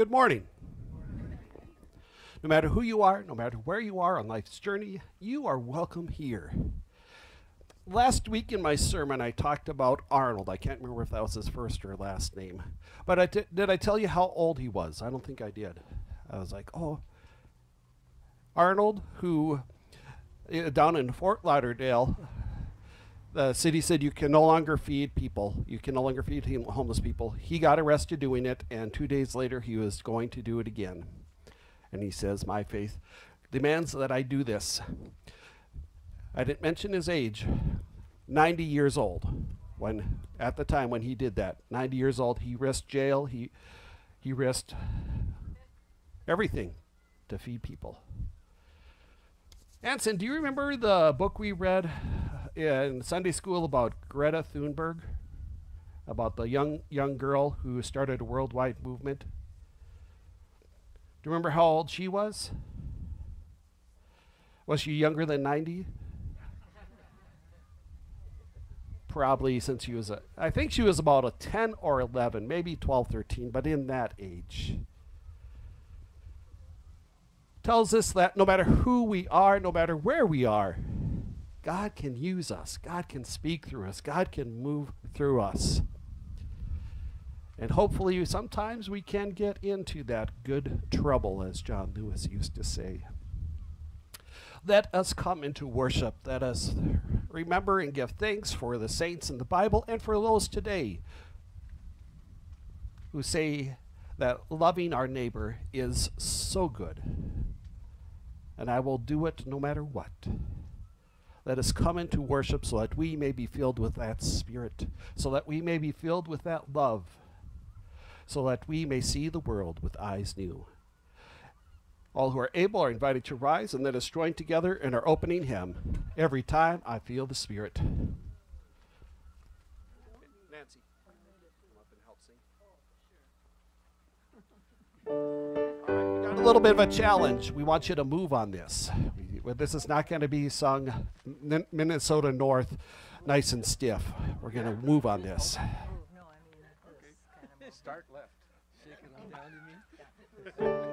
Good morning. No matter who you are, no matter where you are on life's journey, you are welcome here. Last week in my sermon, I talked about Arnold. I can't remember if that was his first or last name. But I t- did I tell you how old he was? I don't think I did. I was like, oh, Arnold, who uh, down in Fort Lauderdale, the city said you can no longer feed people. You can no longer feed homeless people. He got arrested doing it, and two days later, he was going to do it again. And he says, My faith demands that I do this. I didn't mention his age 90 years old when at the time when he did that 90 years old he risked jail he he risked everything to feed people Anson, do you remember the book we read in Sunday school about Greta Thunberg? About the young young girl who started a worldwide movement? Do you remember how old she was? Was she younger than 90? Probably since she was a, I think she was about a 10 or 11, maybe 12, 13, but in that age. Tells us that no matter who we are, no matter where we are, God can use us. God can speak through us. God can move through us. And hopefully, sometimes we can get into that good trouble, as John Lewis used to say. Let us come into worship. Let us remember and give thanks for the saints in the Bible and for those today who say that loving our neighbor is so good. And I will do it no matter what. Let us come into worship so that we may be filled with that spirit, so that we may be filled with that love so that we may see the world with eyes new. All who are able are invited to rise and let us join together in our opening hymn. Every time I feel the Spirit. Nancy, come up and help sing. All right, we got a little bit of a challenge. We want you to move on this. This is not going to be sung Minnesota North nice and stiff. We're going to move on this. Start left.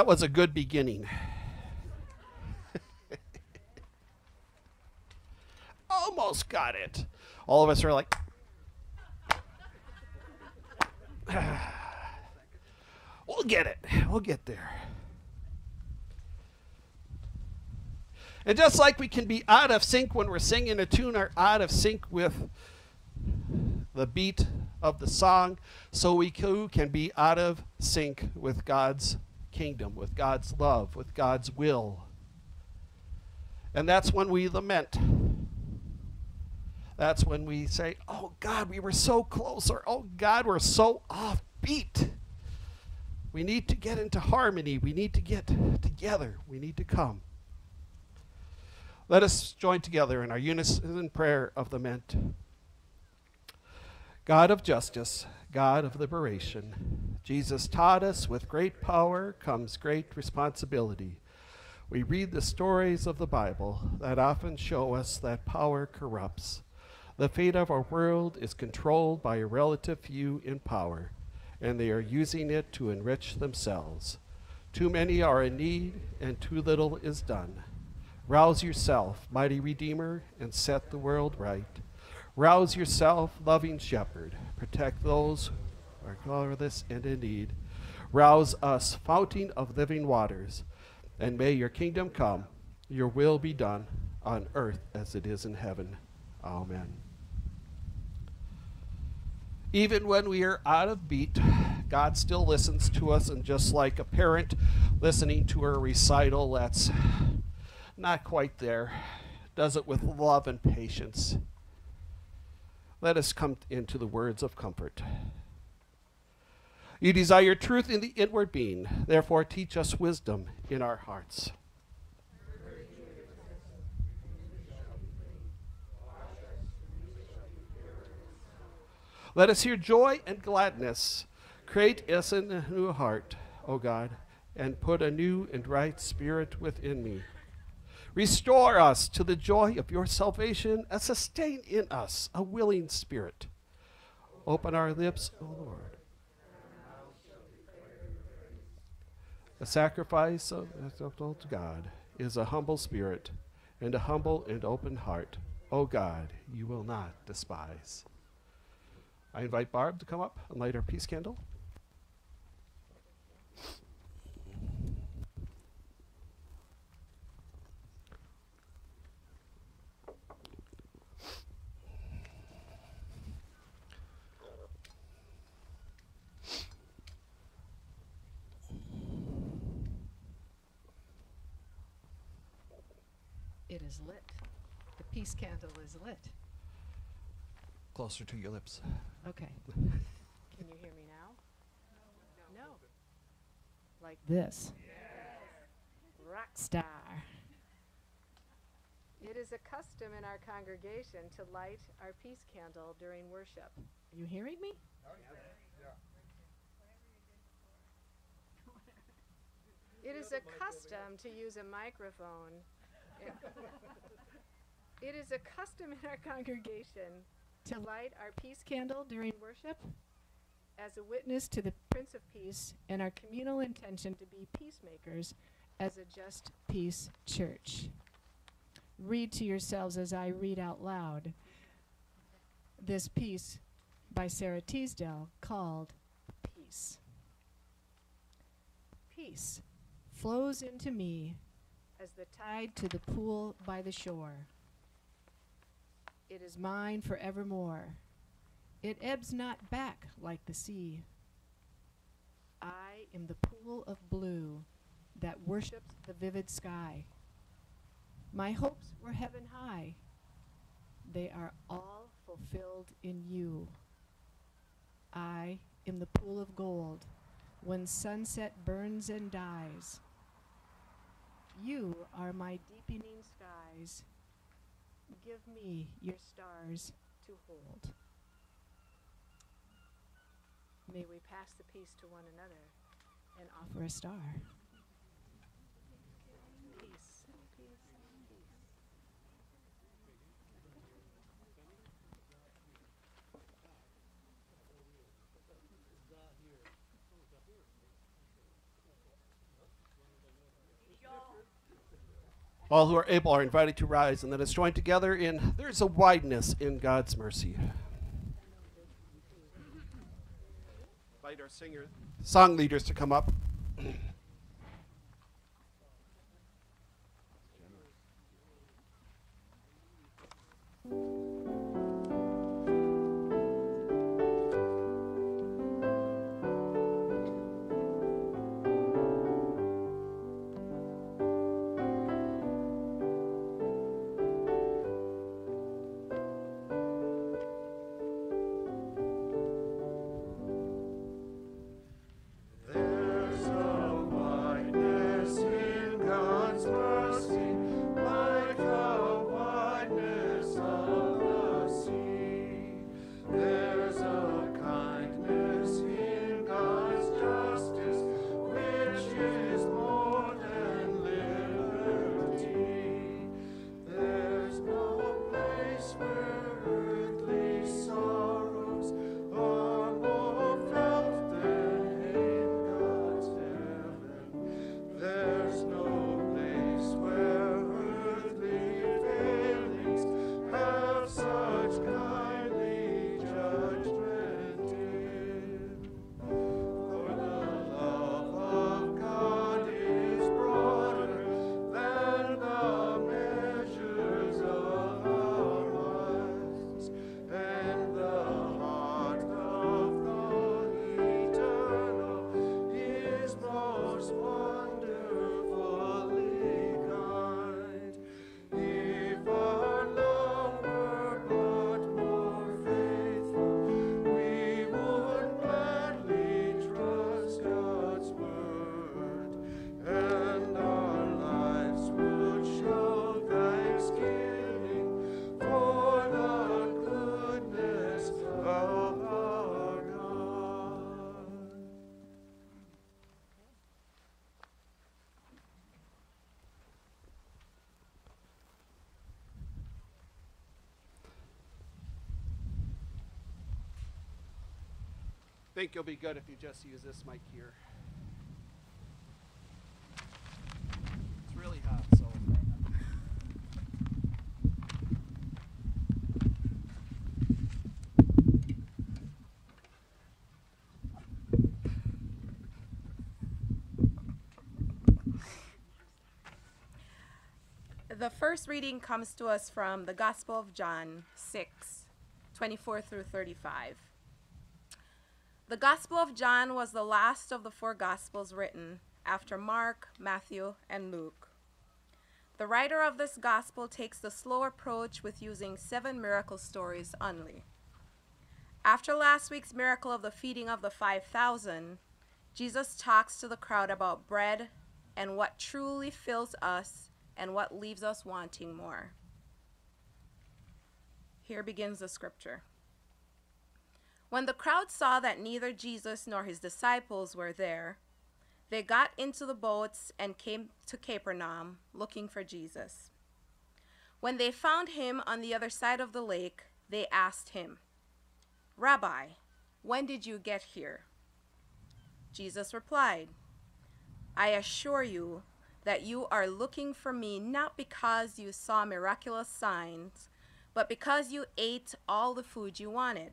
That was a good beginning. Almost got it. All of us are like, we'll get it. We'll get there. And just like we can be out of sync when we're singing a tune or out of sync with the beat of the song, so we can be out of sync with God's kingdom, with God's love, with God's will. And that's when we lament. That's when we say, Oh God, we were so close, or Oh God, we're so off beat. We need to get into harmony. We need to get together. We need to come. Let us join together in our unison prayer of lament. God of justice, God of liberation, Jesus taught us with great power comes great responsibility. We read the stories of the Bible that often show us that power corrupts. The fate of our world is controlled by a relative few in power, and they are using it to enrich themselves. Too many are in need, and too little is done. Rouse yourself, mighty Redeemer, and set the world right. Rouse yourself, loving shepherd. Protect those are powerless and in need. Rouse us, fountain of living waters. And may your kingdom come, your will be done on earth as it is in heaven. Amen. Even when we are out of beat, God still listens to us, and just like a parent listening to a recital that's not quite there, does it with love and patience. Let us come into the words of comfort. You desire truth in the inward being, therefore teach us wisdom in our hearts. Let us hear joy and gladness. Create us a new heart, O God, and put a new and right spirit within me. Restore us to the joy of your salvation and sustain in us a willing spirit. Open our lips, O Lord. The sacrifice of to God is a humble spirit and a humble and open heart. O God, you will not despise. I invite Barb to come up and light our peace candle. It is lit. The peace candle is lit. Closer to your lips. Okay. Can you hear me now? No. Like this. Rock star. It is a custom in our congregation to light our peace candle during worship. Are you hearing me? Oh, it is a custom to use a microphone. It is a custom in our congregation to light our peace candle during worship as a witness to the Prince of Peace and our communal intention to be peacemakers as a just peace church. Read to yourselves as I read out loud this piece by Sara Teasdale called Peace. Peace flows into me as the tide to the pool by the shore. It is mine forevermore. It ebbs not back like the sea. I am the pool of blue that worships the vivid sky. My hopes were heaven high. They are all fulfilled in you. I am the pool of gold when sunset burns and dies. You are my deepening skies. Give me your stars to hold. May we pass the peace to one another and offer a star. Peace, peace, peace. All who are able are invited to rise, and let us join together in There's a Wideness in God's Mercy. Invite our singer, song leaders to come up. Think you'll be good if you just use this mic here. It's really hot, so. The first reading comes to us from the Gospel of John 6, 24 through 35. The Gospel of John was the last of the four Gospels written after Mark, Matthew, and Luke. The writer of this Gospel takes the slow approach with using seven miracle stories only. After last week's miracle of the feeding of the 5,000, Jesus talks to the crowd about bread and what truly fills us and what leaves us wanting more. Here begins the scripture. When the crowd saw that neither Jesus nor his disciples were there, they got into the boats and came to Capernaum looking for Jesus. When they found him on the other side of the lake, they asked him, Rabbi, when did you get here? Jesus replied, I assure you that you are looking for me not because you saw miraculous signs, but because you ate all the food you wanted.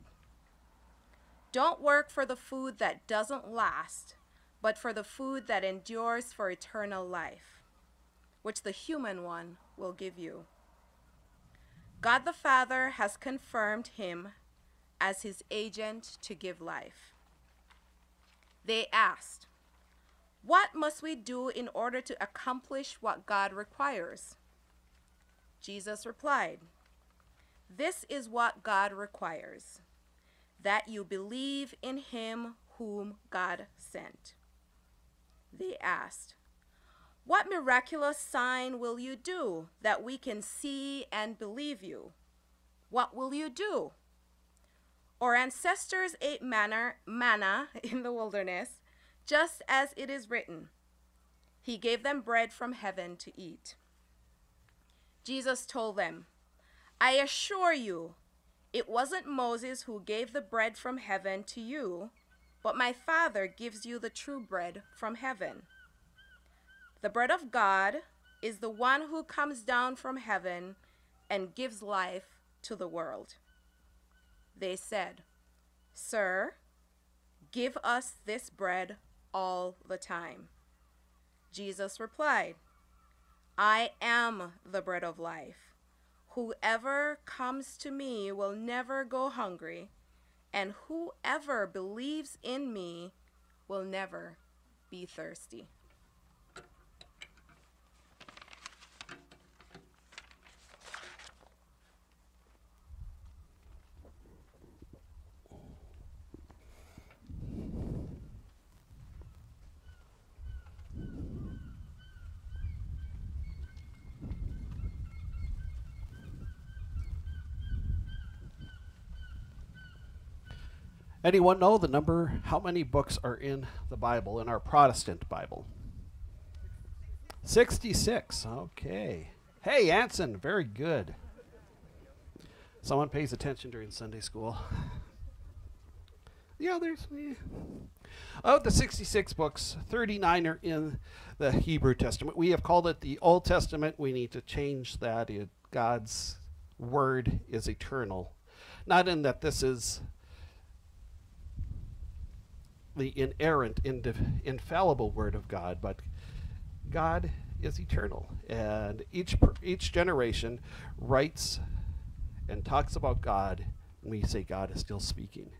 Don't work for the food that doesn't last, but for the food that endures for eternal life, which the human one will give you. God the Father has confirmed him as his agent to give life. They asked, What must we do in order to accomplish what God requires? Jesus replied, This is what God requires that you believe in him whom God sent. They asked, What miraculous sign will you do that we can see and believe you? What will you do? Our ancestors ate manna, manna in the wilderness, just as it is written. He gave them bread from heaven to eat. Jesus told them, I assure you, it wasn't Moses who gave the bread from heaven to you, but my Father gives you the true bread from heaven. The bread of God is the one who comes down from heaven and gives life to the world. They said, Sir, give us this bread all the time. Jesus replied, I am the bread of life. Whoever comes to me will never go hungry, and whoever believes in me will never be thirsty. Anyone know the number? How many books are in the Bible, in our Protestant Bible? 66. Okay. Hey, Anson, very good. Someone pays attention during Sunday school. Yeah, there's. Yeah. Of the 66 books, 39 are in the Hebrew Testament. We have called it the Old Testament. We need to change that. It, God's word is eternal. Not in that this is the inerrant, infallible Word of God, but God is eternal, and each each generation writes and talks about God. And we say God is still speaking.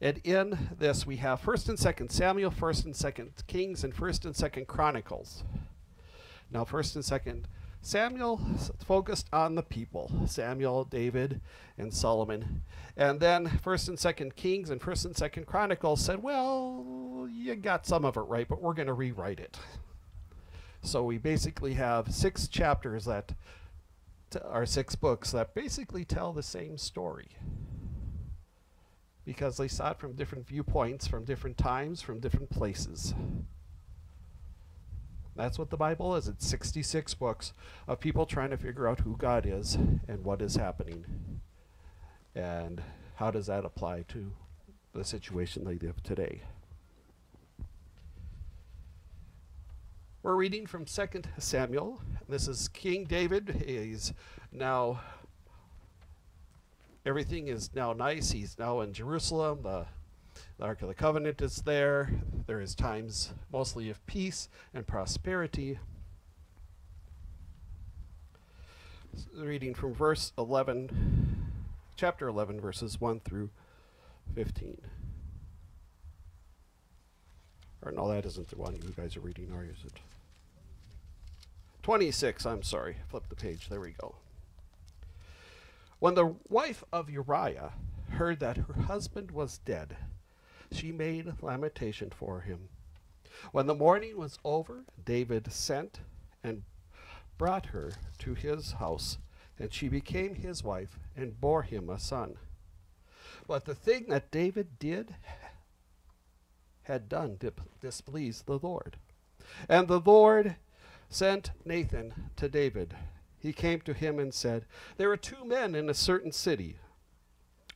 And in this, we have First and Second Samuel, First and Second Kings, and First and Second Chronicles. Now, First and Second Samuel focused on the people Samuel, David, and Solomon. And then First and Second Kings and First and Second Chronicles said, well, you got some of it right, but we're going to rewrite it. So we basically have six chapters that are six books that basically tell the same story. Because they saw it from different viewpoints, from different times, from different places. That's what the Bible is. It's 66 books of people trying to figure out who God is and what is happening. And how does that apply to the situation they live today? We're reading from 2 Samuel. This is King David. He's now, everything is now nice. He's now in Jerusalem. The, the Ark of the Covenant is there. There is times mostly of peace and prosperity. Reading from verse 11, chapter 11, verses 1 through 15. Or no, that isn't the one you guys are reading, or is it? 26, I'm sorry. Flip the page. There we go. When the wife of Uriah heard that her husband was dead, she made lamentation for him. When the mourning was over, David sent and brought her to his house, and she became his wife and bore him a son. But the thing that David did had done displeased the Lord. And the Lord sent Nathan to David. He came to him and said, There are two men in a certain city,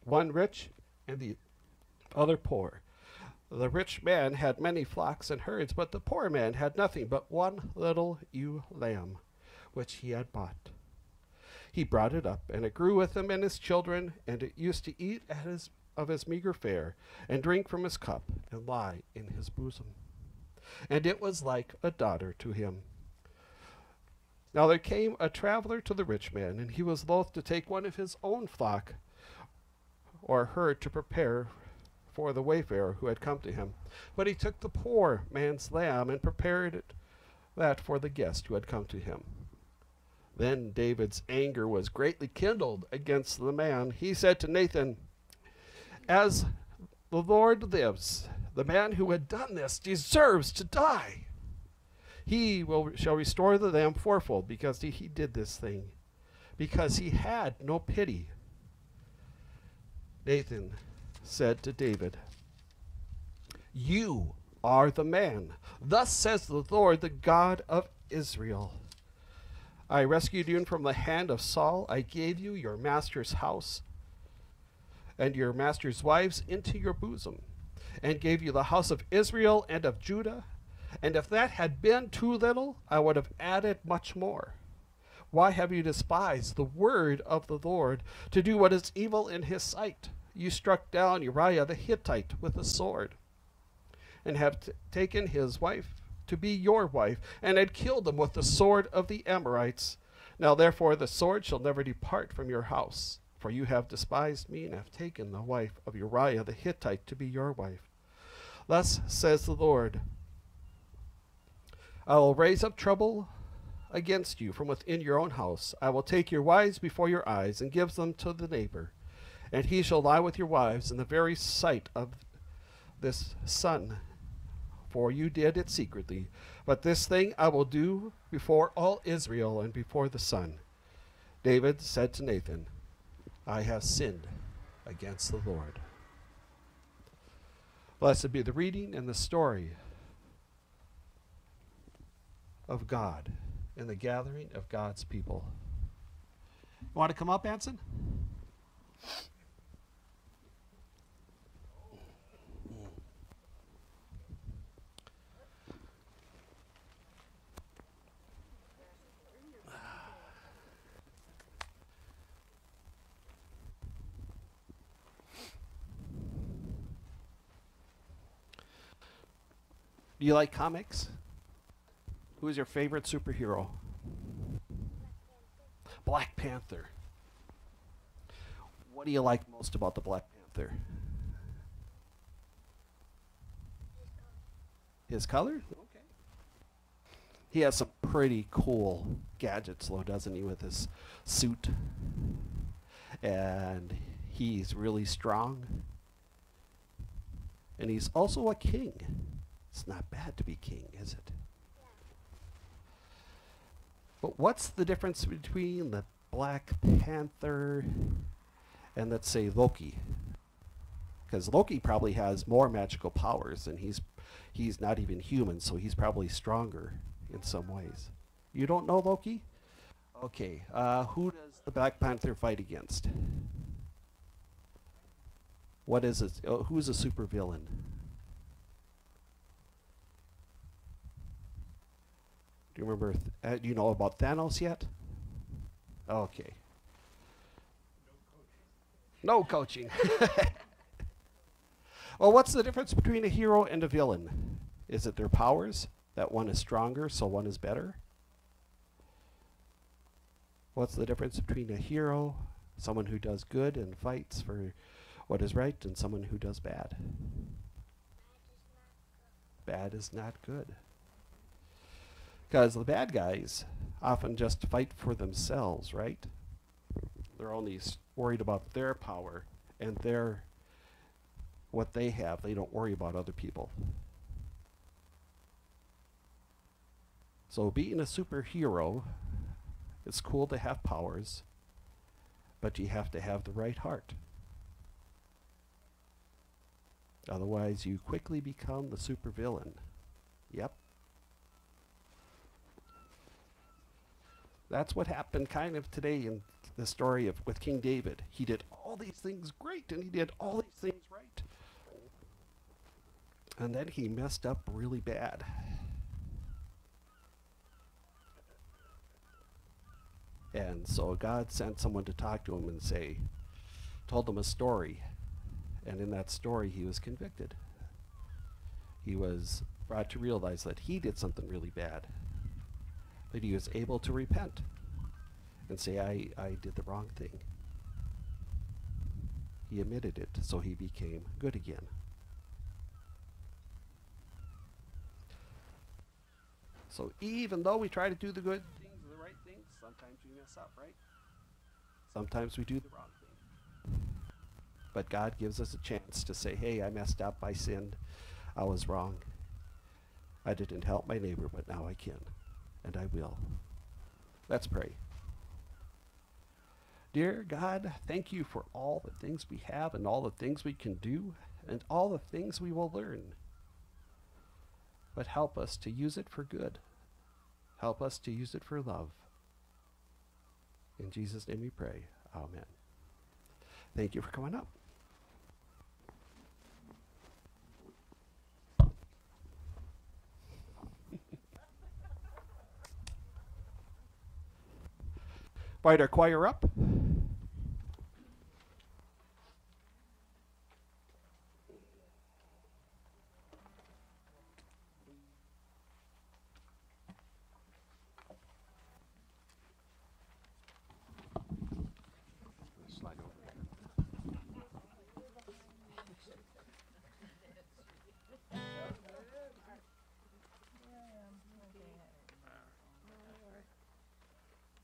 one rich and the other poor. The rich man had many flocks and herds, but the poor man had nothing but one little ewe lamb, which he had bought. He brought it up, and it grew with him and his children, and it used to eat at his, of his meager fare, and drink from his cup, and lie in his bosom. And it was like a daughter to him. Now there came a traveler to the rich man, and he was loath to take one of his own flock or herd to prepare for the wayfarer who had come to him. But he took the poor man's lamb and prepared it, that for the guest who had come to him. Then David's anger was greatly kindled against the man. He said to Nathan, As the Lord lives, the man who had done this deserves to die. He will shall restore the lamb fourfold because he, he did this thing, because he had no pity. Nathan said to David, You are the man. Thus says the Lord, the God of Israel. I rescued you from the hand of Saul. I gave you your master's house and your master's wives into your bosom, and gave you the house of Israel and of Judah. And if that had been too little, I would have added much more. Why have you despised the word of the Lord to do what is evil in his sight? You struck down Uriah the Hittite with a sword, and have t- taken his wife to be your wife, and had killed him with the sword of the Amorites. Now therefore the sword shall never depart from your house, for you have despised me, and have taken the wife of Uriah the Hittite to be your wife. Thus says the Lord I will raise up trouble against you from within your own house. I will take your wives before your eyes and give them to the neighbor, and he shall lie with your wives in the very sight of this sun. For you did it secretly, but this thing I will do before all Israel and before the sun. David said to Nathan, I have sinned against the Lord. Blessed be the reading and the story of God and the gathering of God's people. You want to come up, Anson? Do you like comics? Who is your favorite superhero? Black Panther. What do you like most about the Black Panther? His color? Okay. He has some pretty cool gadgets, though, doesn't he, with his suit? And he's really strong. And he's also a king. It's not bad to be king, is it? But what's the difference between the Black Panther and let's say Loki? Because Loki probably has more magical powers and he's he's not even human, so he's probably stronger in some ways. You don't know Loki? Okay, uh, who does the Black Panther fight against? What is it? Uh, who's a supervillain? Do you remember? Uh, do you know about Thanos yet? Okay. No coaching. No coaching. well, what's the difference between a hero and a villain? Is it their powers? That one is stronger, so one is better? What's the difference between a hero, someone who does good and fights for what is right, and someone who does bad? Bad is not good. Because the bad guys often just fight for themselves, right? They're only worried about their power and their what they have. They don't worry about other people. So being a superhero, it's cool to have powers, but you have to have the right heart. Otherwise, you quickly become the supervillain. Yep. That's what happened kind of today in the story of with King David. He did all these things great and he did all these things right. And then he messed up really bad. And so God sent someone to talk to him and say, told him a story. And in that story, he was convicted. He was brought to realize that he did something really bad. But he was able to repent and say, I, I did the wrong thing. He admitted it, so he became good again. So even though we try to do the good things, the right things, sometimes we mess up, right? Sometimes we do the wrong thing. But God gives us a chance to say, hey, I messed up, I sinned, I was wrong. I didn't help my neighbor, but now I can, and I will. Let's pray. Dear God, thank you for all the things we have and all the things we can do and all the things we will learn. But help us to use it for good. Help us to use it for love. In Jesus' name we pray. Amen. Thank you for coming up. Our choir up.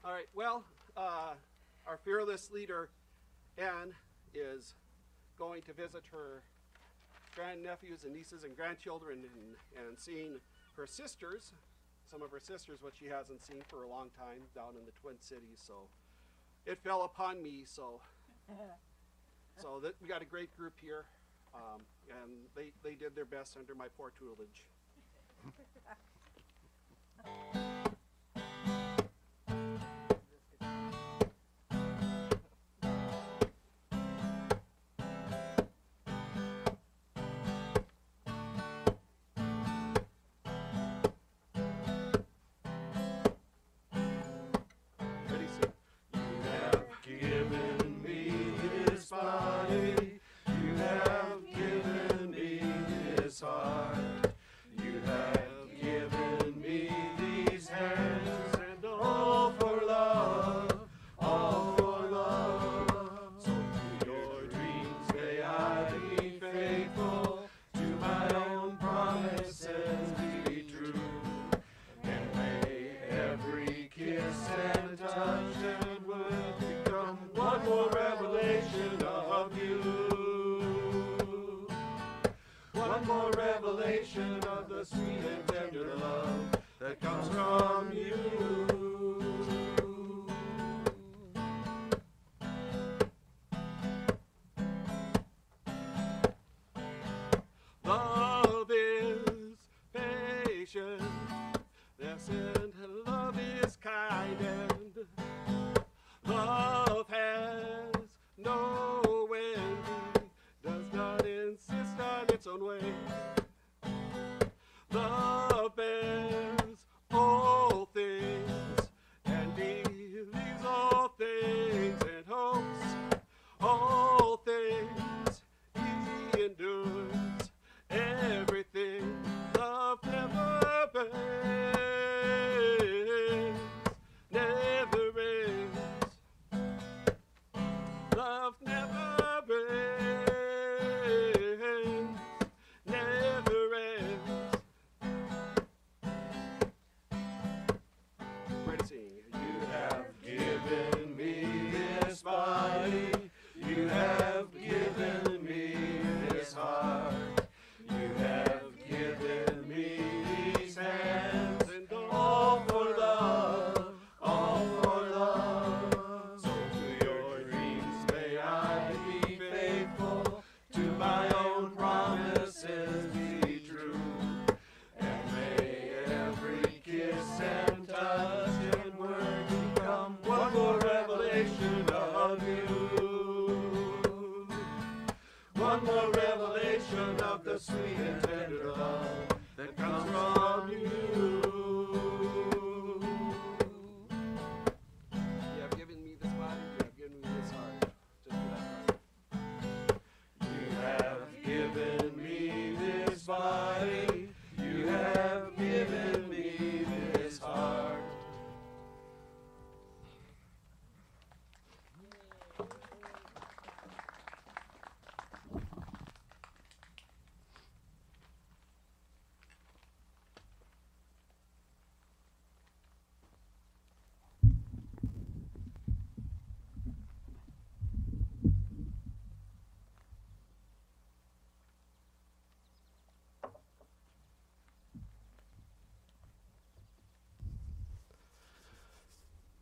All right. Well, uh, our fearless leader, Anne, is going to visit her grandnephews and nieces and grandchildren and, and seeing her sisters, some of her sisters, what she hasn't seen for a long time down in the Twin Cities. So it fell upon me. So, so that we got a great group here, um, and they, they did their best under my poor tutelage. his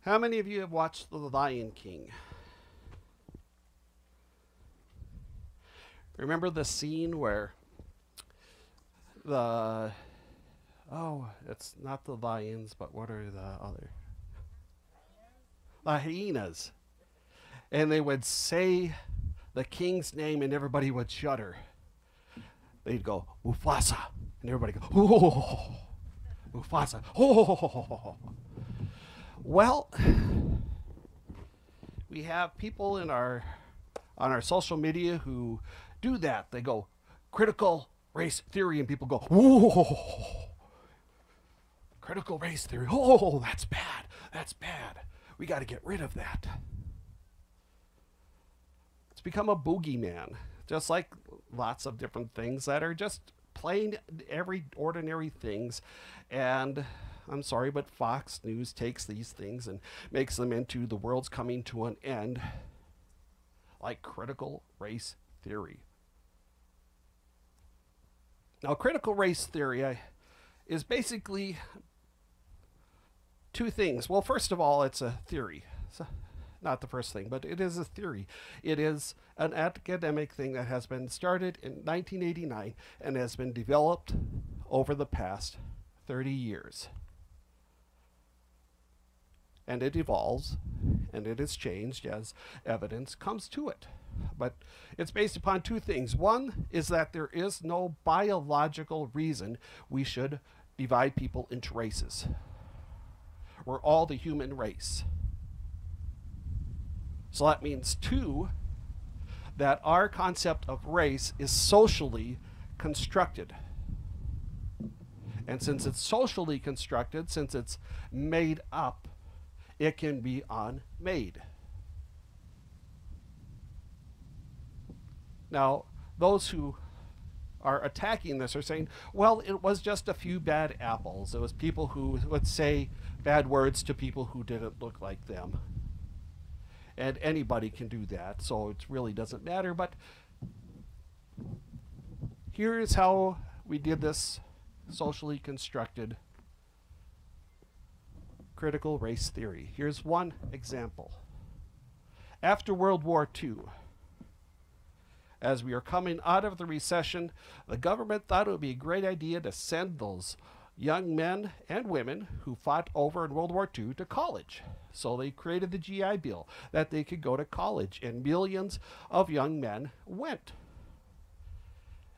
How many of you have watched The Lion King? Remember the scene where the oh, it's not the lions, but what are the other? The hyenas. And they would say the king's name and everybody would shudder. They'd go, Mufasa. And everybody go, oh, Mufasa. Oh. Well, we have people in our on our social media who do that. They go critical race theory, and people go, whoa, critical race theory. Oh, that's bad. That's bad. We got to get rid of that. It's become a boogeyman, just like lots of different things that are just plain every ordinary things. And I'm sorry, but Fox News takes these things and makes them into the world's coming to an end, like critical race theory. Now, critical race theory is basically two things. Well, first of all, it's a theory. Not the first thing, but it is a theory. It is an academic thing that has been started in 1989 and has been developed over the past 30 years. And it evolves and it is changed as evidence comes to it. But it's based upon two things. One is that there is no biological reason we should divide people into races. We're all the human race. So that means, two, that our concept of race is socially constructed. And since it's socially constructed, since it's made up, it can be unmade. Now, those who are attacking this are saying, well, it was just a few bad apples. It was people who would say bad words to people who didn't look like them. And anybody can do that, so it really doesn't matter. But here is how we did this socially constructed critical race theory. Here's one example. After World War II, as we are coming out of the recession, the government thought it would be a great idea to send those young men and women who fought over in World War II to college. So they created the GI Bill that they could go to college, and millions of young men went.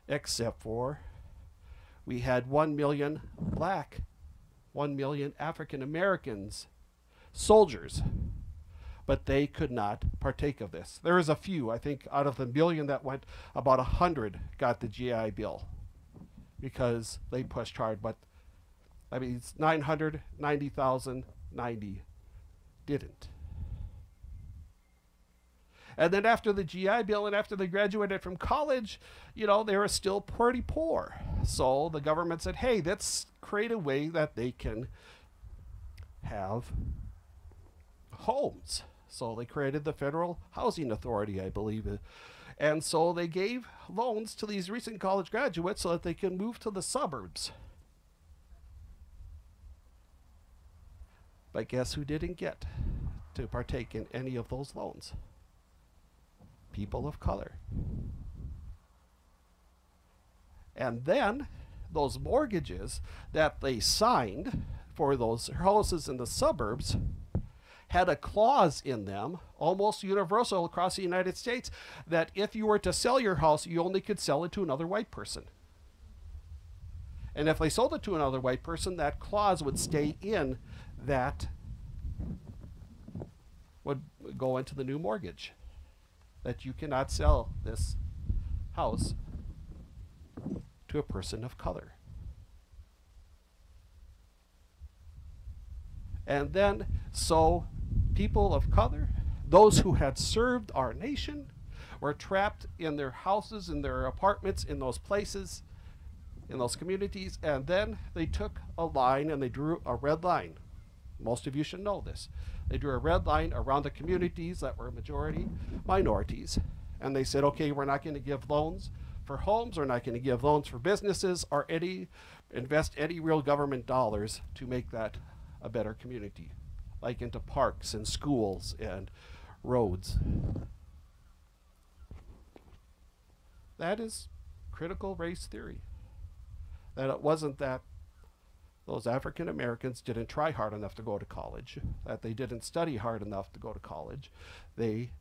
Except for we had 1 million black, 1 million African Americans, soldiers but they could not partake of this. There is a few, I think, out of the million that went, about a hundred got the GI Bill because they pushed hard. But I mean, it's 990,090 didn't. And then after the GI Bill and after they graduated from college, you know, they were still pretty poor. So the government said, hey, let's create a way that they can have homes. So they created the Federal Housing Authority, I believe. Uh, and so they gave loans to these recent college graduates so that they can move to the suburbs. But guess who didn't get to partake in any of those loans? People of color. And then those mortgages that they signed for those houses in the suburbs had a clause in them, almost universal across the United States, that if you were to sell your house, you only could sell it to another white person. And if they sold it to another white person, that clause would stay in that would go into the new mortgage. That you cannot sell this house to a person of color. And then, so people of color, those who had served our nation, were trapped in their houses, in their apartments, in those places, in those communities, and then they took a line and they drew a red line. Most of you should know this. They drew a red line around the communities that were majority minorities, and they said, okay, we're not going to give loans for homes, we're not going to give loans for businesses, or any invest any real government dollars to make that a better community like into parks and schools and roads. That is critical race theory. That it wasn't that those African Americans didn't try hard enough to go to college, that they didn't study hard enough to go to college. They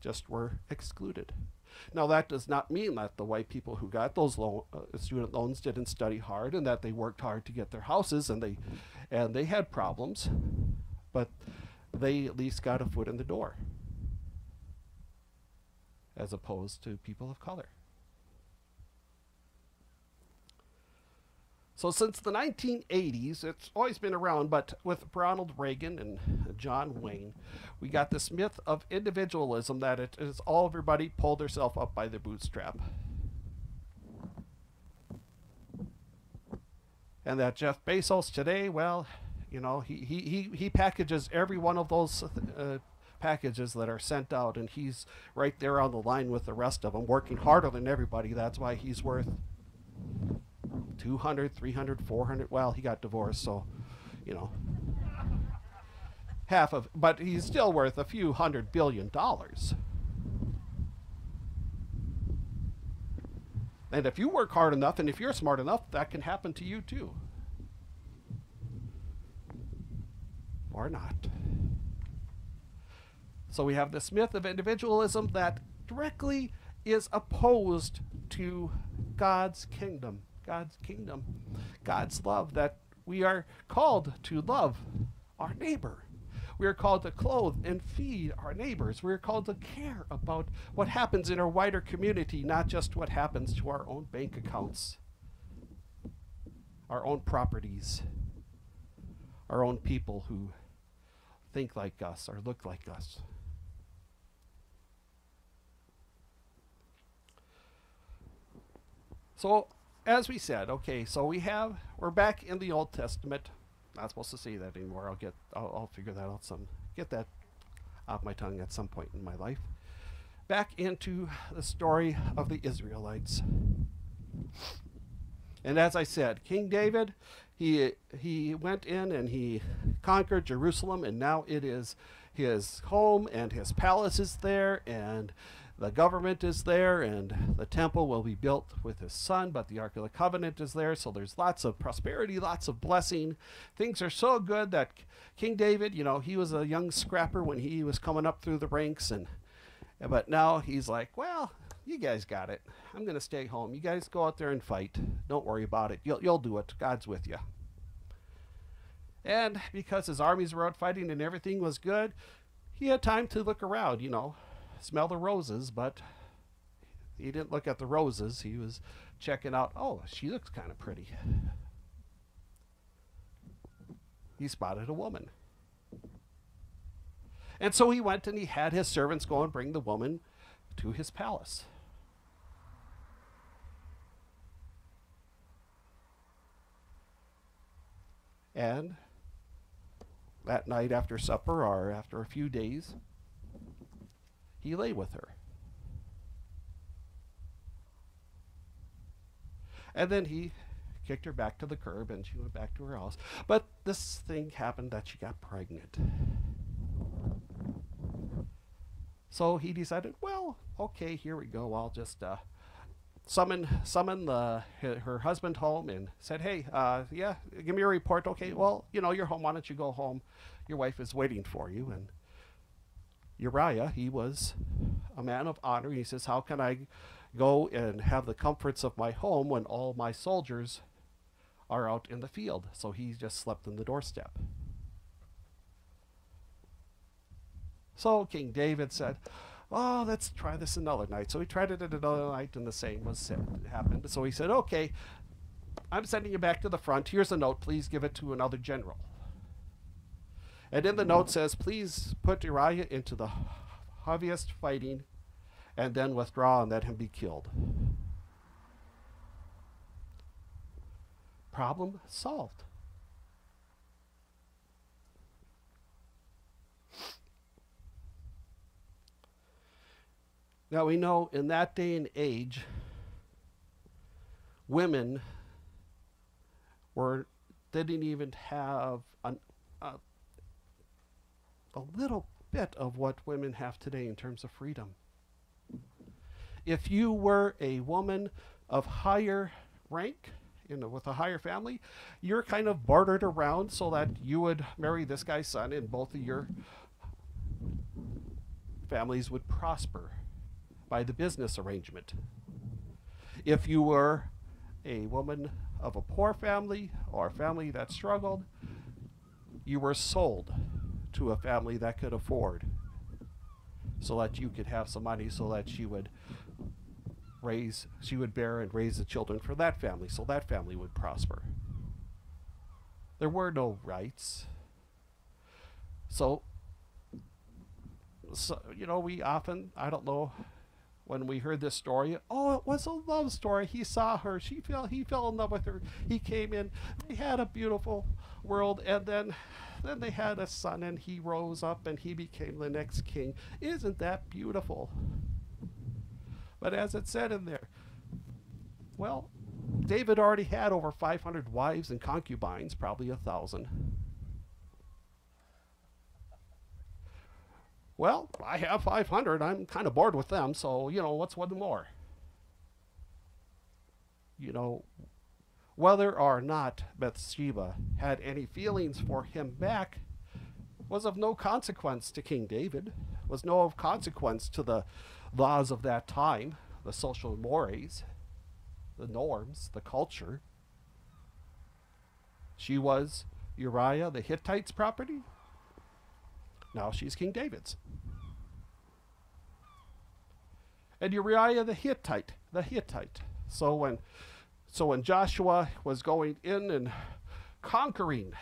just were excluded. Now, that does not mean that the white people who got those loan, uh, student loans didn't study hard and that they worked hard to get their houses and they, and they had problems, but they at least got a foot in the door as opposed to people of color. So since the 1980s, it's always been around, but with Ronald Reagan and John Wayne, we got this myth of individualism that it is all everybody pulled themselves up by the bootstrap. And that Jeff Bezos today, well, you know, he, he, he, he packages every one of those uh, packages that are sent out, and he's right there on the line with the rest of them, working harder than everybody. That's why he's worth 200, 300, 400. Well, he got divorced, so, you know, half of, but he's still worth a few hundred billion dollars. And if you work hard enough and if you're smart enough, that can happen to you too. Or not. So we have this myth of individualism that directly is opposed to God's kingdom. God's kingdom. God's love, that we are called to love our neighbor. We are called to clothe and feed our neighbors. We are called to care about what happens in our wider community, not just what happens to our own bank accounts, our own properties, our own people who think like us or look like us. So, as we said, okay, so we have, we're back in the Old Testament not supposed to say that anymore. I'll get, I'll, I'll figure that out some, get that off my tongue at some point in my life. Back into the story of the Israelites. And as I said, King David, he he went in and he conquered Jerusalem, and now it is his home and his palace is there, and the government is there and the temple will be built with his son, but the Ark of the Covenant is there. So there's lots of prosperity, lots of blessing. Things are so good that King David, you know, he was a young scrapper when he was coming up through the ranks and but now he's like, well, you guys got it. I'm going to stay home. You guys go out there and fight. Don't worry about it. You'll, you'll do it. God's with you. And because his armies were out fighting and everything was good, he had time to look around, you know, smell the roses, but he didn't look at the roses. He was checking out, oh, she looks kind of pretty. He spotted a woman. And so he went and he had his servants go and bring the woman to his palace. And that night after supper or after a few days, he lay with her. And then he kicked her back to the curb and she went back to her house. But this thing happened that she got pregnant. So he decided, well, okay, here we go. I'll just uh, summon summon the her husband home and said, hey, uh, yeah, give me a report. Okay, well, you know, you're home. Why don't you go home? Your wife is waiting for you. And Uriah, he was a man of honor. He says, How can I go and have the comforts of my home when all my soldiers are out in the field? So he just slept in the doorstep. So King David said, Oh, let's try this another night. So he tried it another night, and the same was happened. So he said, Okay, I'm sending you back to the front. Here's a note. Please give it to another general. And in the note says, please put Uriah into the heaviest fighting and then withdraw and let him be killed. Problem solved. Now we know in that day and age, women were didn't even have an, a little bit of what women have today in terms of freedom. If you were a woman of higher rank, you know, with a higher family, you're kind of bartered around so that you would marry this guy's son and both of your families would prosper by the business arrangement. If you were a woman of a poor family or a family that struggled, you were sold to a family that could afford so that you could have some money so that she would raise she would bear and raise the children for that family so that family would prosper. There were no rights. So so you know we often i don't know when we heard this story oh it was a love story. He saw her. She fell he fell in love with her. He came in. They had a beautiful world and then then they had a son and he rose up and he became the next king isn't that beautiful but as it said in there well david already had over 500 wives and concubines probably a thousand Well, I have 500. I'm kind of bored with them, so, you know, what's one more? You know, whether or not Bathsheba had any feelings for him back was of no consequence to King David, was no of consequence to the laws of that time, the social mores, the norms, the culture. She was Uriah the Hittite's property. Now she's King David's. And Uriah the Hittite, the Hittite. So when so when Joshua was going in and conquering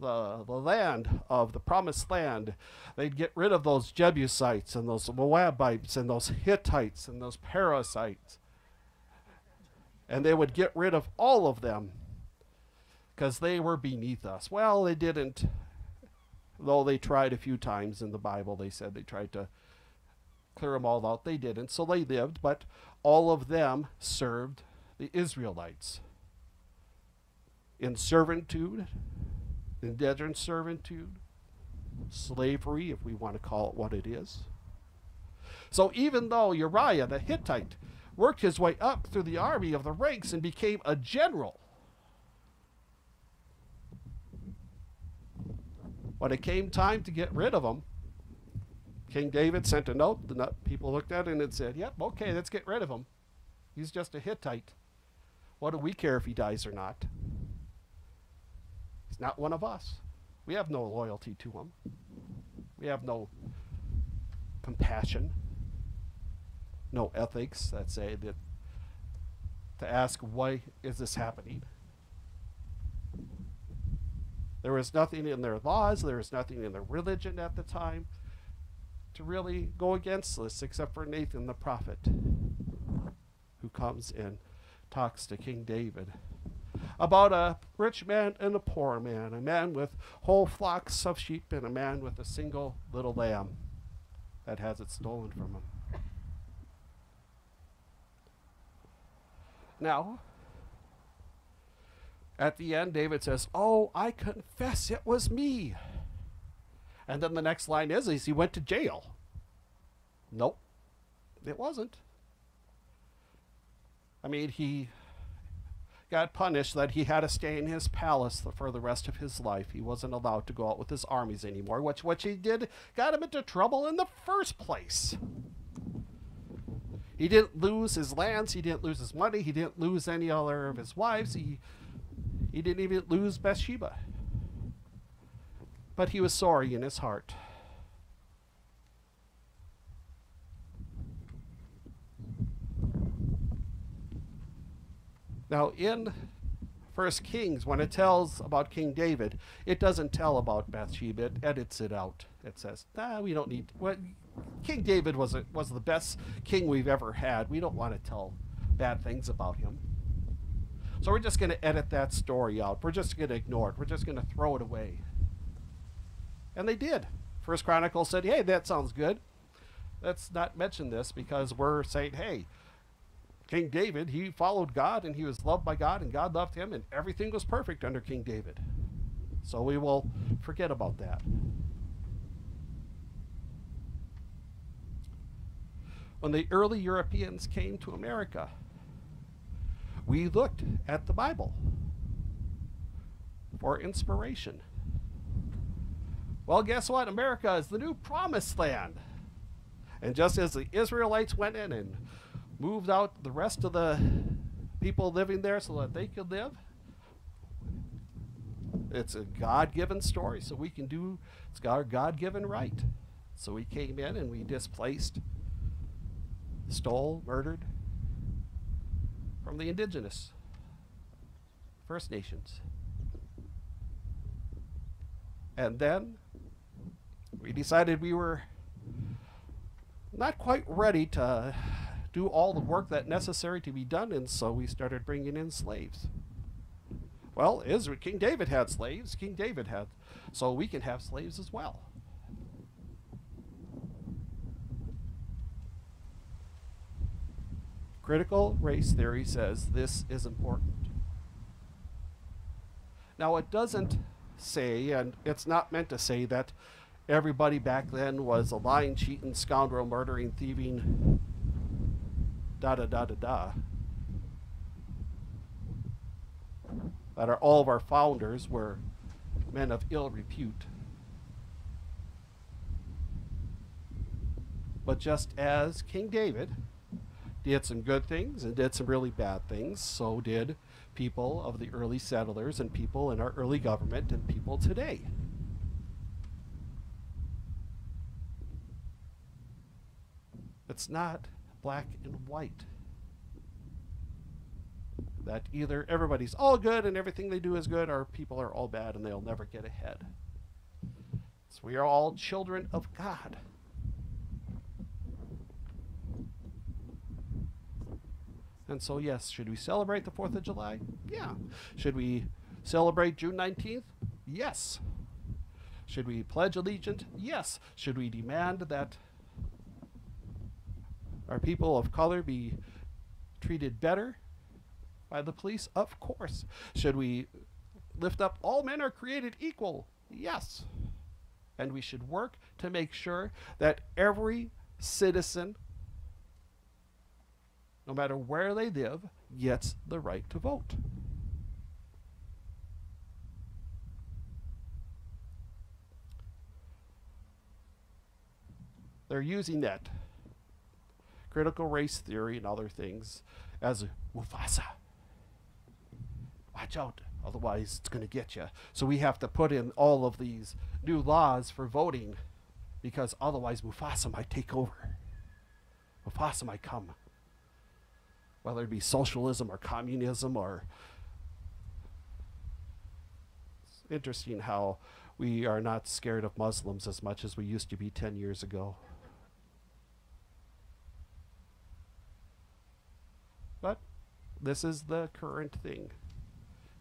the, the land of the promised land, they'd get rid of those Jebusites and those Moabites and those Hittites and those parasites. And they would get rid of all of them because they were beneath us. Well, they didn't Though they tried a few times in the Bible, they said they tried to clear them all out. They didn't. So they lived, but all of them served the Israelites in servitude, indentured servitude, slavery, if we want to call it what it is. So even though Uriah the Hittite worked his way up through the army of the ranks and became a general, When it came time to get rid of him, King David sent a note. The people looked at it and said, Yep, okay, let's get rid of him. He's just a Hittite. What do we care if he dies or not? He's not one of us. We have no loyalty to him. We have no compassion, no ethics that say that to ask why is this happening. There was nothing in their laws, there was nothing in their religion at the time to really go against this except for Nathan the prophet who comes and talks to King David about a rich man and a poor man, a man with whole flocks of sheep and a man with a single little lamb that has it stolen from him. Now, at the end, David says, Oh, I confess it was me. And then the next line is, is he went to jail. Nope, it wasn't. I mean, he got punished that he had to stay in his palace for the rest of his life. He wasn't allowed to go out with his armies anymore, which which he did got him into trouble in the first place. He didn't lose his lands, he didn't lose his money, he didn't lose any other of his wives. He he didn't even lose Bathsheba. But he was sorry in his heart. Now, in First Kings, when it tells about King David, it doesn't tell about Bathsheba. It edits it out. It says, "Nah, we don't need." Well, king David was a, was the best king we've ever had. We don't want to tell bad things about him. So we're just going to edit that story out. We're just going to ignore it. We're just going to throw it away. And they did. First Chronicles said, hey, that sounds good. Let's not mention this because we're saying, hey, King David, he followed God and he was loved by God and God loved him and everything was perfect under King David. So we will forget about that. When the early Europeans came to America, we looked at the Bible for inspiration. Well, guess what? America is the new promised land. And just as the Israelites went in and moved out the rest of the people living there so that they could live, it's a God given story, so we can do it's our God given right. So we came in and we displaced, stole, murdered from the indigenous First Nations. And then we decided we were not quite ready to do all the work that necessary to be done, and so we started bringing in slaves. Well, Israel, King David had slaves. King David had, so we can have slaves as well. Critical race theory says this is important. Now, it doesn't say, and it's not meant to say that everybody back then was a lying, cheating, scoundrel, murdering, thieving, da da da da da. That are all of our founders were men of ill repute. But just as King David did some good things and did some really bad things, so did people of the early settlers and people in our early government and people today. It's not black and white. That either everybody's all good and everything they do is good, or people are all bad and they'll never get ahead. So we are all children of God. And so, yes, should we celebrate the 4th of July? Yeah. Should we celebrate June 19th? Yes. Should we pledge allegiance? Yes. Should we demand that our people of color be treated better by the police? Of course. Should we lift up all men are created equal? Yes. And we should work to make sure that every citizen no matter where they live, gets the right to vote. They're using that critical race theory and other things as Mufasa. Watch out, otherwise it's going to get you. So we have to put in all of these new laws for voting because otherwise Mufasa might take over. Mufasa might come whether it be socialism or communism or it's interesting how we are not scared of Muslims as much as we used to be 10 years ago. But this is the current thing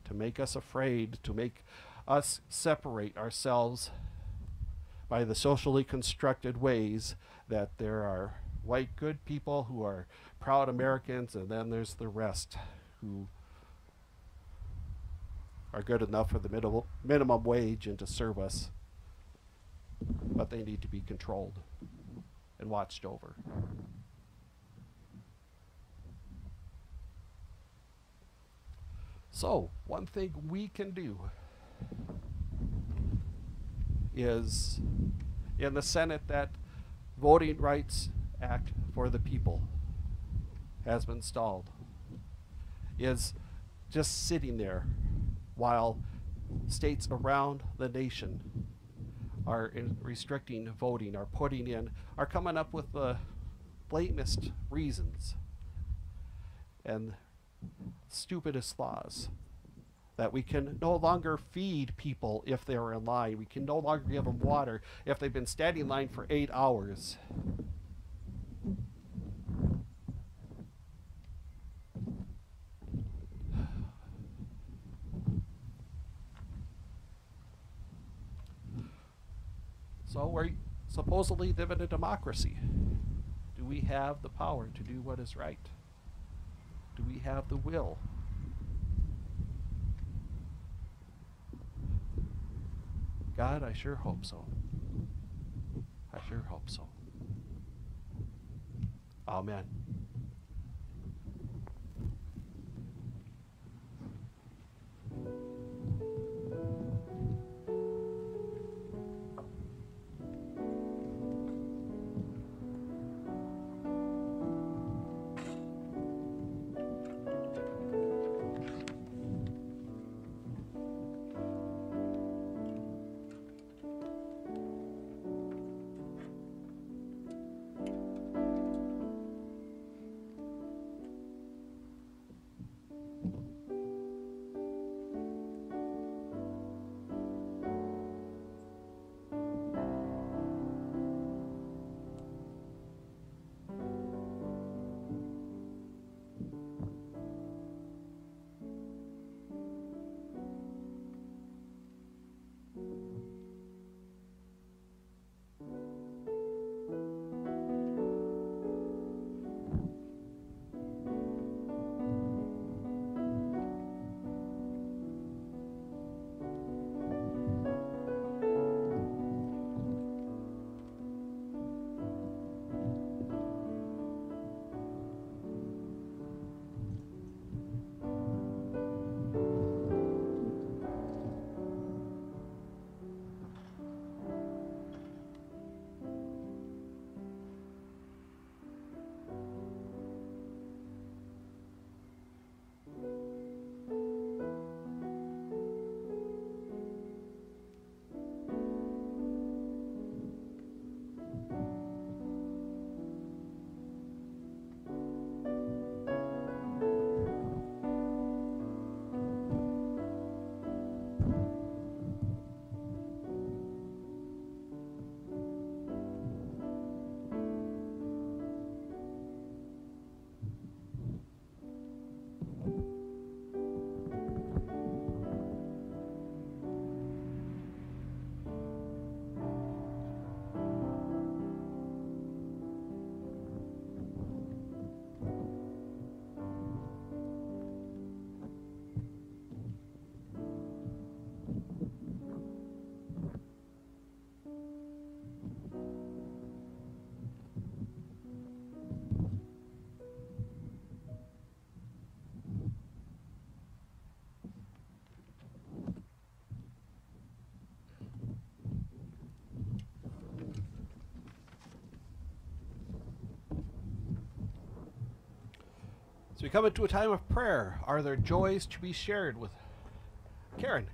to make us afraid, to make us separate ourselves by the socially constructed ways that there are white good people who are proud Americans, and then there's the rest who are good enough for the minimum minimum wage and to serve us, but they need to be controlled and watched over. So, one thing we can do is in the Senate that Voting Rights Act for the People has been stalled. Is just sitting there while states around the nation are restricting voting, are putting in, are coming up with the blatantest reasons. And stupidest laws that we can no longer feed people if they're in line. We can no longer give them water if they've been standing in line for eight hours. So we're supposedly live in a democracy. Do we have the power to do what is right? Do we have the will? God, I sure hope so. I sure hope so. Amen. So we come into a time of prayer. Are there joys to be shared with Karen?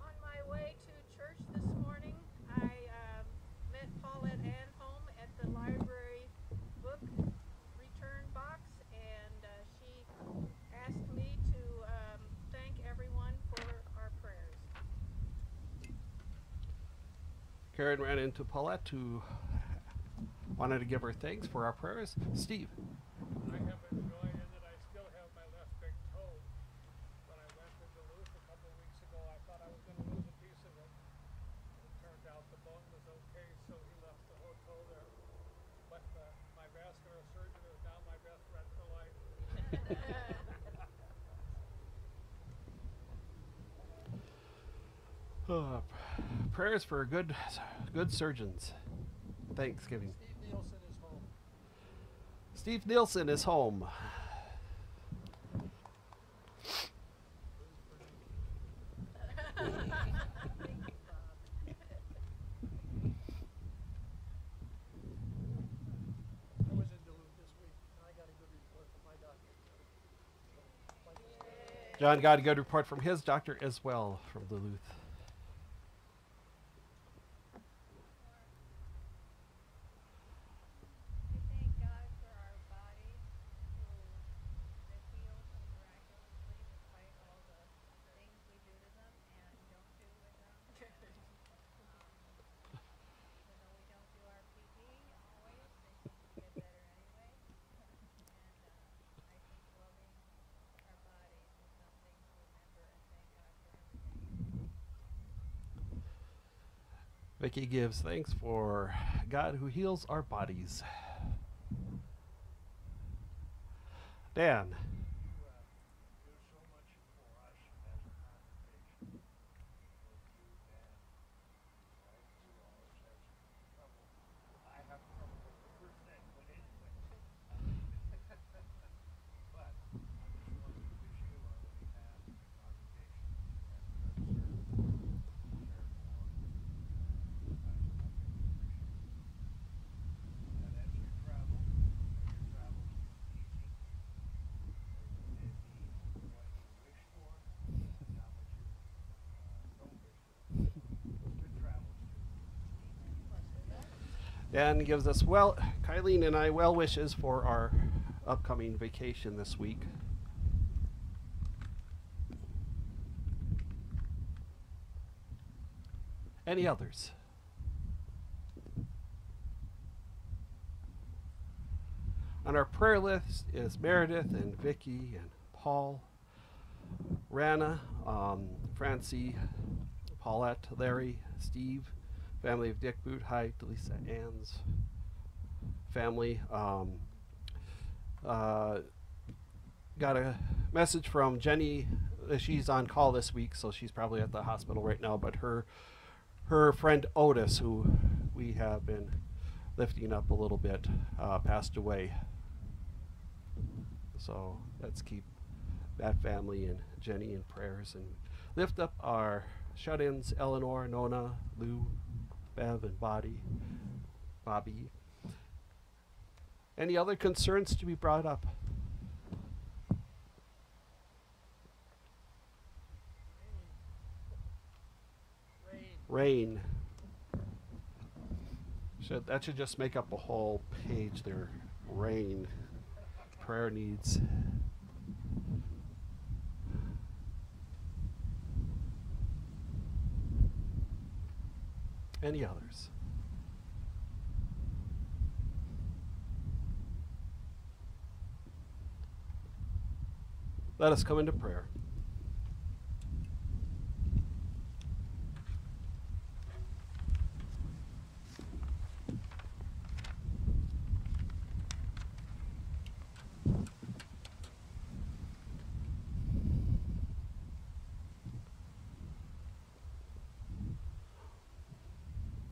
On my way to church this morning, I um, met Paulette Ann home at the library book return box, and uh, she asked me to um, thank everyone for our prayers. Karen ran into Paulette who wanted to give her thanks for our prayers. Steve. I have a joy in that I still have my left big toe. When I went to Duluth a couple of weeks ago, I thought I was going to lose a piece of it. It turned out the bone was okay, so he left the whole toe there. But uh, my vascular surgeon is now my best friend for life. Uh, prayers for good, good surgeons. Thanksgiving. Steve Nielsen is home. Steve Nielsen is home. I was in Duluth this week, and I got a good report from my doctor. John got a good report from his doctor as well from Duluth. I thank God for our bodies who that heal so miraculously despite all the things we do to them and don't do with them. um, even though we don't do our PT always, they seem to get better anyway. And uh, I think loving our bodies is something to remember and thank God for every day. Vicky gives thanks for God who heals our bodies. Dan. do so much for us as a congregation. Both you and wife who always has trouble. I have trouble with the first thing, but anyway. but I just wanted to wish you on the behalf of the congregation and the service share more. I much appreciate it. And as you travel, may your travels be easy. May they be what you wish for, and not what you uh, don't wish for. Good travels Dan gives us well, Kylene and I well wishes for our upcoming vacation this week. Any others? On our prayer list is Meredith and Vicky and Paul, Rana, um, Francie, Paulette, Larry, Steve, family of Dick Boot Height, Lisa Ann's family. Um, uh, got a message from Jenny. uh, She's on call this week, so she's probably at the hospital right now. But her her friend Otis, who we have been lifting up a little bit, uh, passed away. So let's keep that family and Jenny in prayers and lift up our shut-ins: Eleanor, Nona, Lou, Bev, and Bobby. Bobby. Any other concerns to be brought up? Rain. Should that should just make up a whole page there. Rain. Prayer needs. Any others? Let us come into prayer.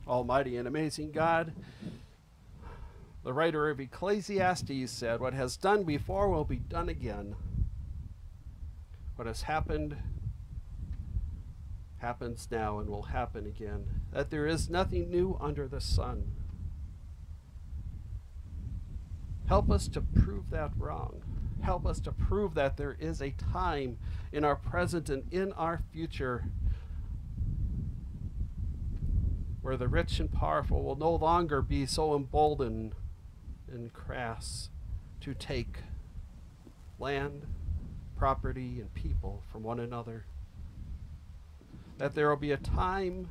Almighty and amazing God, the writer of Ecclesiastes said, What has done before will be done again. What has happened happens now and will happen again. That there is nothing new under the sun. Help us to prove that wrong. help us to prove that there is a time in our present and in our future where the rich and powerful will no longer be so emboldened and crass to take land, property, and people from one another. That there will be a time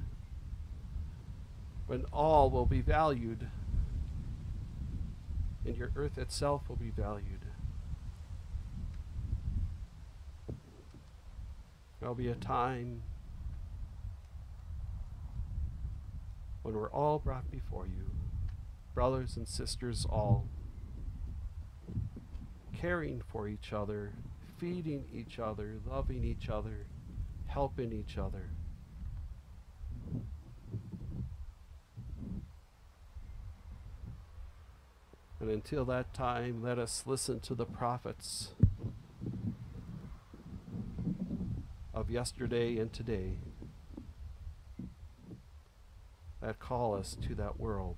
when all will be valued and your earth itself will be valued. There'll be a time when we're all brought before you, brothers and sisters, all caring for each other, feeding each other, loving each other, helping each other. And until that time, let us listen to the prophets of yesterday and today that call us to that world.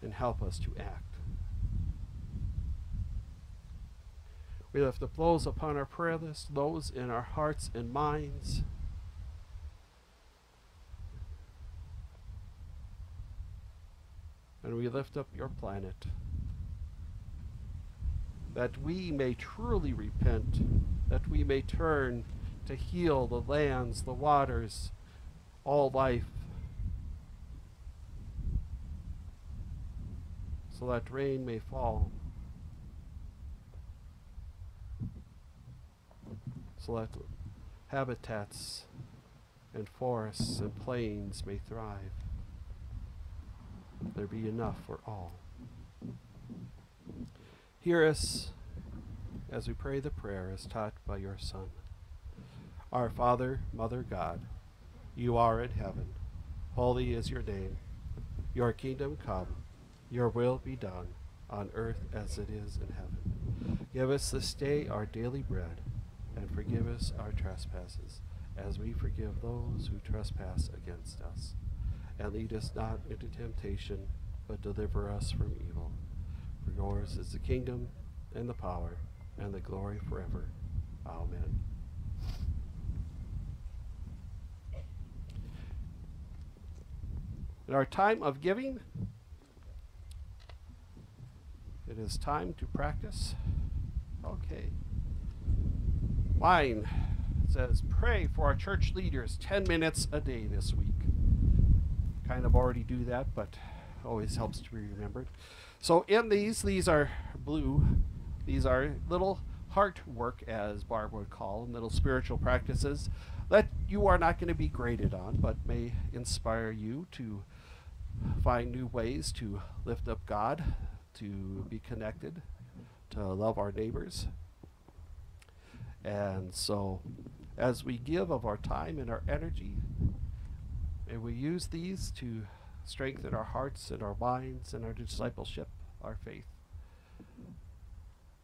And help us to act. We lift up those upon our prayer list, those in our hearts and minds. And we lift up your planet that we may truly repent, that we may turn to heal the lands, the waters, all life, so that rain may fall, so that habitats and forests and plains may thrive. There be enough for all. Hear us as we pray the prayer as taught by your Son. Our Father, Mother God, you are in heaven. Holy is your name. Your kingdom come. Your will be done on earth as it is in heaven. Give us this day our daily bread, and forgive us our trespasses, as we forgive those who trespass against us. And lead us not into temptation, but deliver us from evil. For yours is the kingdom, and the power, and the glory forever. Amen. In our time of giving, it is time to practice. Okay. Mine says, pray for our church leaders 10 minutes a day this week. Kind of already do that, but always helps to be remembered. So in these, these are blue. These are little heart work, as Barb would call them, little spiritual practices that you are not going to be graded on, but may inspire you to find new ways to lift up God, to be connected, to love our neighbors. And so, as we give of our time and our energy, may we use these to strengthen our hearts and our minds and our discipleship, our faith.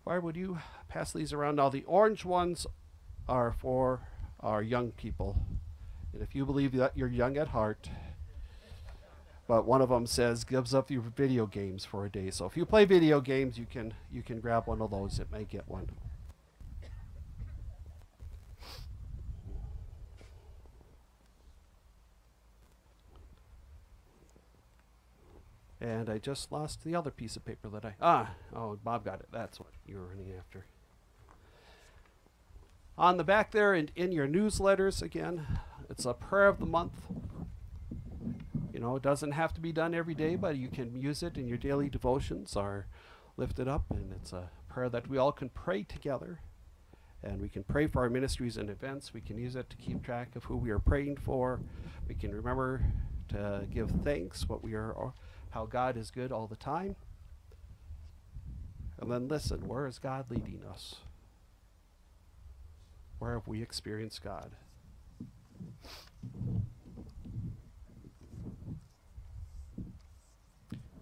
Why would you pass these around? Now, the orange ones are for our young people. And if you believe that you're young at heart, but one of them says gives up your video games for a day. So if you play video games, you can you can grab one of those. It may get one. And I just lost the other piece of paper that I ah oh Bob got it. That's what you were running after. On the back there and in your newsletters again, it's a prayer of the month. You know, it doesn't have to be done every day, mm-hmm. but you can use it in your daily devotions or lift it up, and it's a prayer that we all can pray together. And we can pray for our ministries and events. We can use it to keep track of who we are praying for. We can remember to give thanks, what we are, uh, how God is good all the time. And then listen, where is God leading us? Where have we experienced God?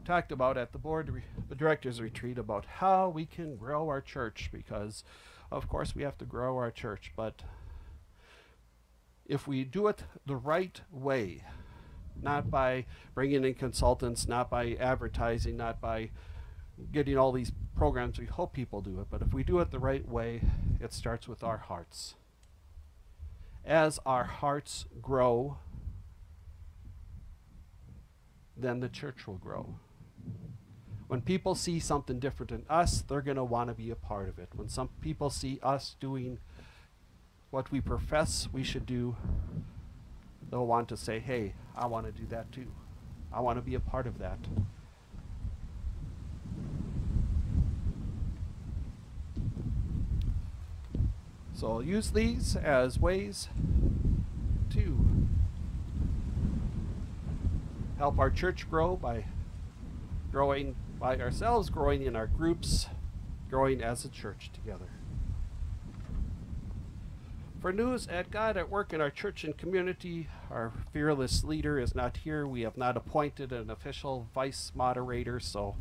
Talked about at the board, the directors retreat about how we can grow our church because, of course, we have to grow our church. But if we do it the right way, not by bringing in consultants, not by advertising, not by getting all these programs. We hope people do it, but if we do it the right way, it starts with our hearts. As our hearts grow, then the church will grow. When people see something different in us, they're going to want to be a part of it. When some people see us doing what we profess we should do, they'll want to say, hey, I want to do that too. I want to be a part of that. So I'll use these as ways to help our church grow by growing by ourselves, growing in our groups, growing as a church together. For news at God at work in our church and community, our fearless leader is not here. We have not appointed an official vice moderator, so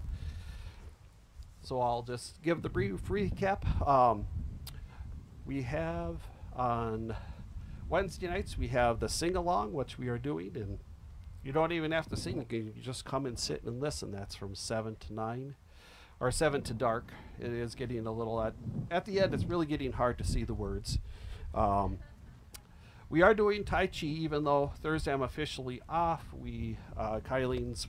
so I'll just give the brief recap. Um, we have on Wednesday nights we have the sing along, which we are doing, and you don't even have to sing. You just come and sit and listen. That's from seven to nine, or seven to dark. It is getting a little at at the end. It's really getting hard to see the words. Um, we are doing Tai Chi, even though Thursday I'm officially off. We uh,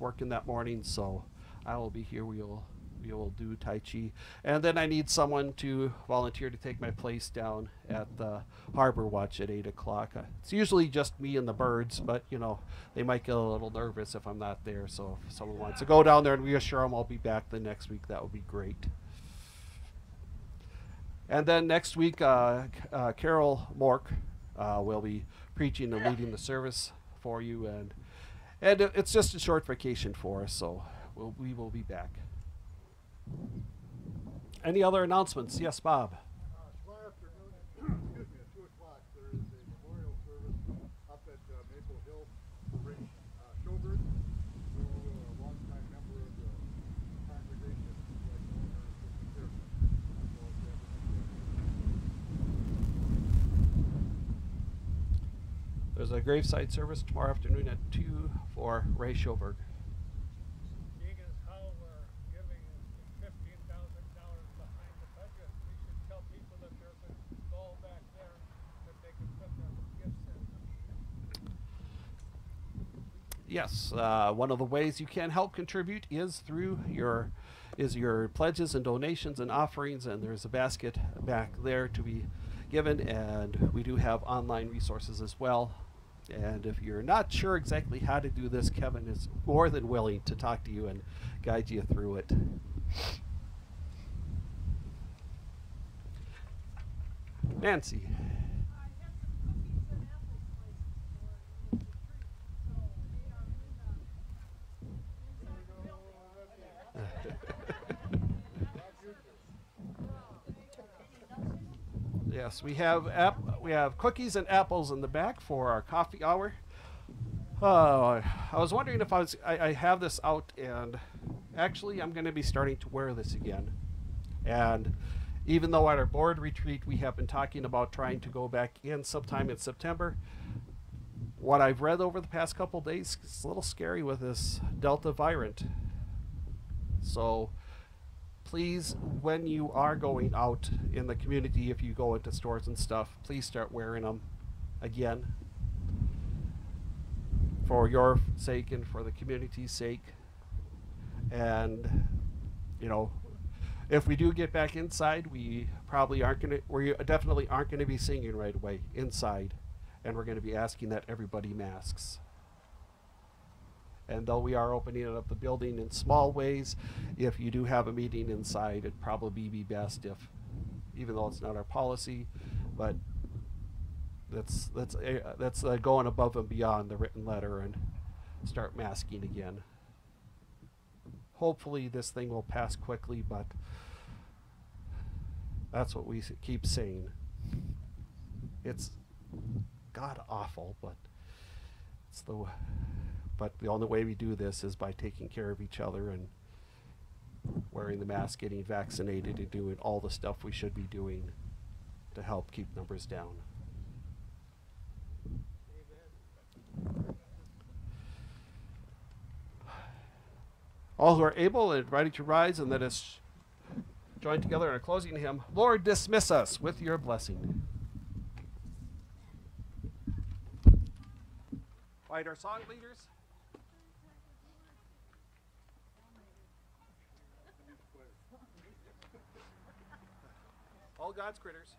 working that morning, so I will be here. We will we will do Tai Chi, and then I need someone to volunteer to take my place down at the Harbor Watch at eight o'clock. Uh, it's usually just me and the birds, but you know they might get a little nervous if I'm not there. So if someone wants to go down there and reassure them I'll be back the next week, that would be great. And then next week, uh, uh, Carol Mork uh, will be preaching and leading the service for you, and and it's just a short vacation for us, so we'll, we will be back. Any other announcements? Yes, Bob. Uh, tomorrow afternoon, excuse me, at two o'clock, there is a memorial service up at uh, Maple Hill for Ray Schobert, who a longtime member of the congregation, like owner of the care center. as well as the There's a graveside service tomorrow afternoon at 2 for Ray Schoberg. Seeing as how we're giving fifteen thousand dollars behind the budget, we should tell people that there's a goal back there that they can put their gifts in. Yes, uh, one of the ways you can help contribute is through your is your pledges and donations and offerings, and there's a basket back there to be given, and we do have online resources as well. And if you're not sure exactly how to do this, Kevin is more than willing to talk to you and guide you through it. Nancy. I have some cookies and apple slices for you as a treat. So they are in the inside the building. Yes, we have app- we have cookies and apples in the back for our coffee hour. Uh, I was wondering if I was I, I have this out and actually I'm going to be starting to wear this again. And even though at our board retreat we have been talking about trying to go back in sometime in September, what I've read over the past couple days is a little scary with this Delta variant. So please, when you are going out in the community, if you go into stores and stuff, please start wearing them again for your sake and for the community's sake. And, you know, if we do get back inside, we probably aren't going to, we definitely aren't going to be singing right away inside. And we're going to be asking that everybody masks. And though we are opening up the building in small ways, if you do have a meeting inside, it'd probably be best if, even though it's not our policy, but that's that's that's uh, going above and beyond the written letter and start masking again. Hopefully, this thing will pass quickly, but that's what we keep saying. It's god awful, but it's the but the only way we do this is by taking care of each other and wearing the mask, getting vaccinated, and doing all the stuff we should be doing to help keep numbers down. All who are able and ready to rise, and let us join together in a closing hymn. Lord, dismiss us with your blessing. Find our song leaders. all God's critters.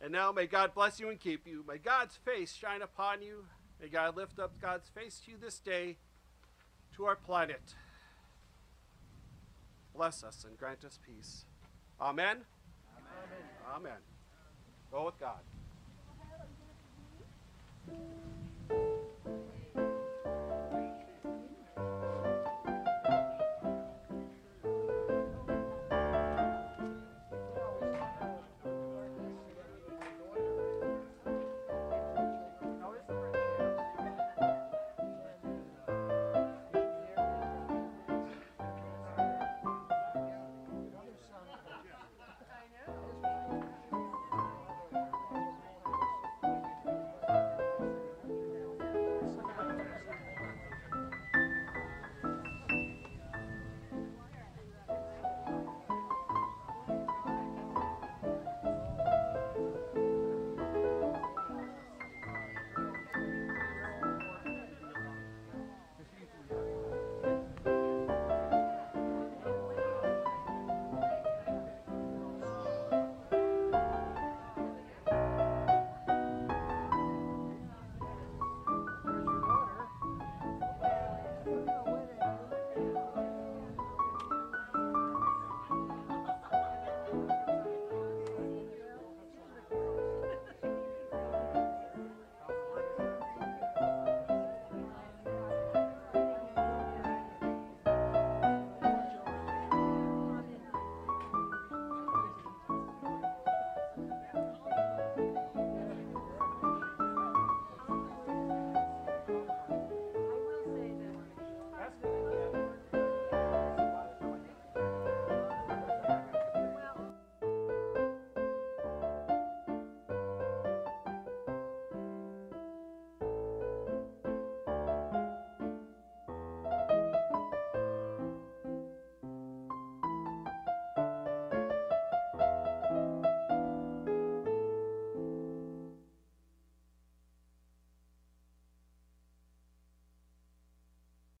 And now may God bless you and keep you. May God's face shine upon you. May God lift up God's face to you this day, to our planet. Bless us and grant us peace. Amen. Amen. Amen. Amen. Go with God.